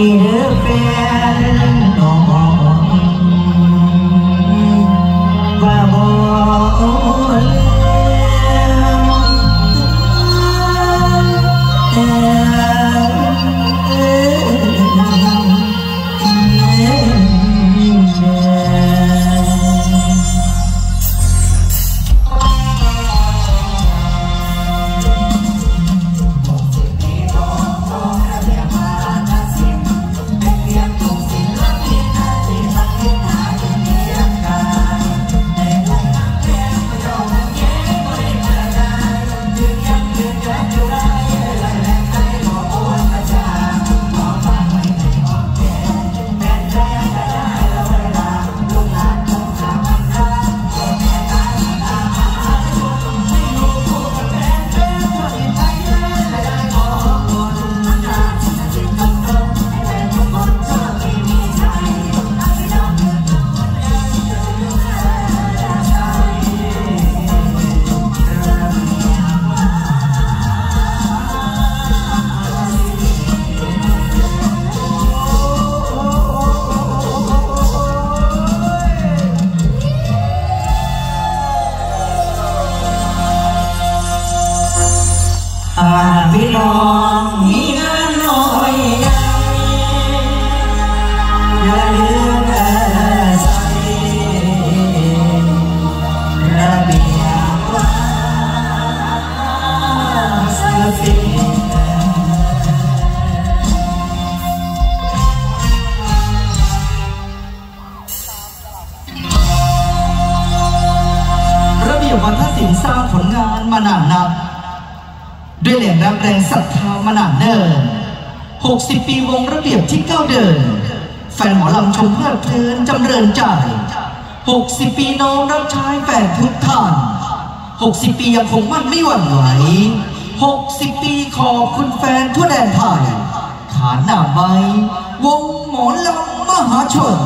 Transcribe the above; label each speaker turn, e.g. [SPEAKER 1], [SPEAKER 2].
[SPEAKER 1] อีเด้
[SPEAKER 2] เบียบวัฒนศิลป์สร้างผลงานมานานนับ ด้วยแรงรับแรงศรัทธามานานเนิ่น60 ปีวงระเบียบที่ก้าวเดิน แฟนหมอลำชมเพลิดเพลินจำเริญใจ 60 ปีน้องรับใช้แฟนทุกท่าน 60 ปียังคงมั่นไม่หวั่นไหว 60 ปีขอบคุณแฟนทั่วแดนไทย ขานหน้าใบวงหมอลำมหาชน